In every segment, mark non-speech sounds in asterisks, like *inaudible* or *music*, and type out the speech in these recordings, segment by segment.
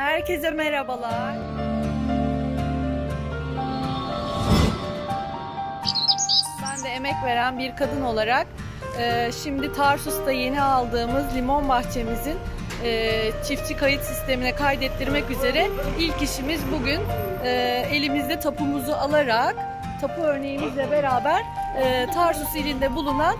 Herkese merhabalar. Ben de emek veren bir kadın olarak e, şimdi Tarsus'ta yeni aldığımız limon bahçemizin e, çiftçi kayıt sistemine kaydettirmek üzere ilk işimiz bugün e, elimizde tapumuzu alarak tapu örneğimizle beraber Tarsus ilinde bulunan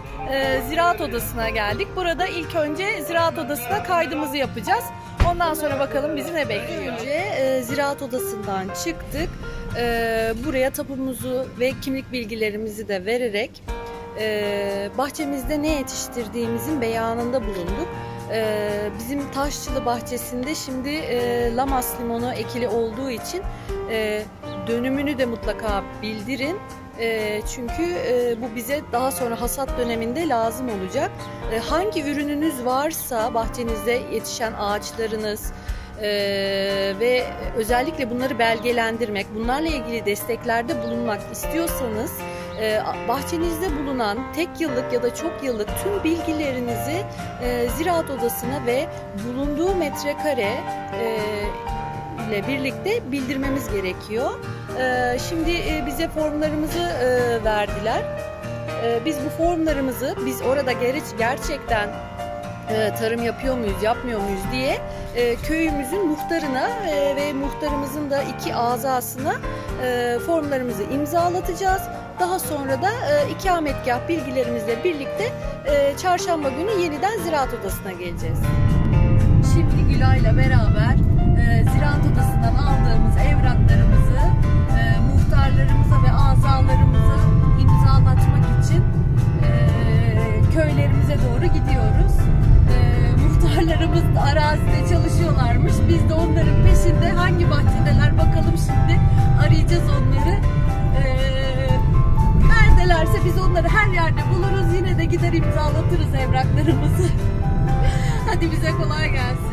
Ziraat Odası'na geldik. Burada ilk önce Ziraat Odası'na kaydımızı yapacağız. Ondan sonra bakalım bizi ne bekliyor. Önce e, ziraat odasından çıktık. E, buraya tapumuzu ve kimlik bilgilerimizi de vererek e, bahçemizde ne yetiştirdiğimizin beyanında bulunduk. E, bizim Taşçılı bahçesinde şimdi e, Lamas limonu ekili olduğu için e, dönümünü de mutlaka bildirin. E, çünkü e, bu bize daha sonra hasat döneminde lazım olacak. E, hangi ürününüz varsa bahçenizde yetişen ağaçlarınız e, ve özellikle bunları belgelendirmek, bunlarla ilgili desteklerde bulunmak istiyorsanız e, bahçenizde bulunan tek yıllık ya da çok yıllık tüm bilgilerinizi e, ziraat odasına ve bulunduğu metrekare e, ile birlikte bildirmemiz gerekiyor. Ee, şimdi e, bize formlarımızı e, verdiler. Ee, biz bu formlarımızı biz orada gerçekten e, tarım yapıyor muyuz, yapmıyor muyuz diye köyümüzün muhtarına ve muhtarımızın da iki azasına formlarımızı imzalatacağız. Daha sonra da ikametgah bilgilerimizle birlikte çarşamba günü yeniden ziraat odasına geleceğiz. Şimdi Gülay'la beraber ziraat odasından aldığımız evraklarımızı muhtarlarımıza ve muhtarlarımız da arazide çalışıyorlarmış. Biz de onların peşinde hangi bahçedeler bakalım şimdi arayacağız onları. E, neredelerse biz onları her yerde buluruz. Yine de gider imzalatırız evraklarımızı. *laughs* Hadi bize kolay gelsin.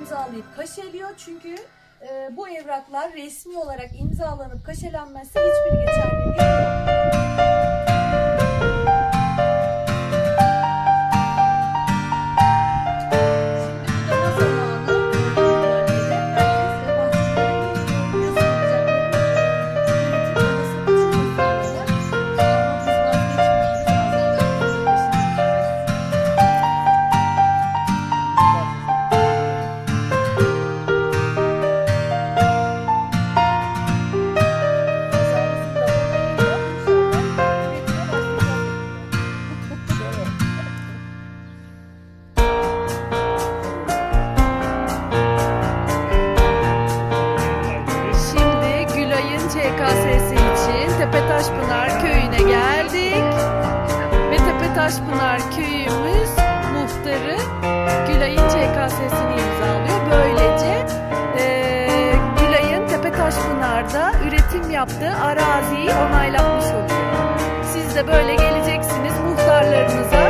imzalayıp kaşeliyor. Çünkü e, bu evraklar resmi olarak imzalanıp kaşelenmezse hiçbir geçerliliği yok. Taşpınar köyümüz muhtarı Gülay'ın CKS'sini imzalıyor. Böylece e, Gülay'ın Tepe Taşpınar'da üretim yaptığı araziyi onaylatmış oluyor. Siz de böyle geleceksiniz muhtarlarınıza